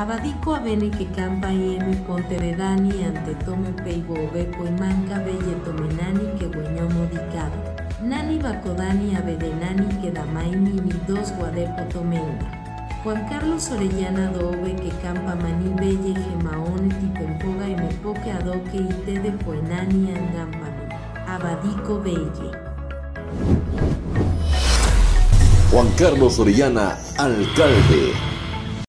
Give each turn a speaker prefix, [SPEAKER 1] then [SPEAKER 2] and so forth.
[SPEAKER 1] Abadico avene que campa y emi ponte de dani ante tome peibo bepo y manca belle tomenani que gueño modicado. Nani bacodani abedenani que damaini ni dos guadepo tomenga. Juan Carlos Orellana dobe que campa mani belle gemaone tipempoga y me poke adoque y te de poenani angampami. Abadico belle.
[SPEAKER 2] Juan Carlos Orellana, alcalde.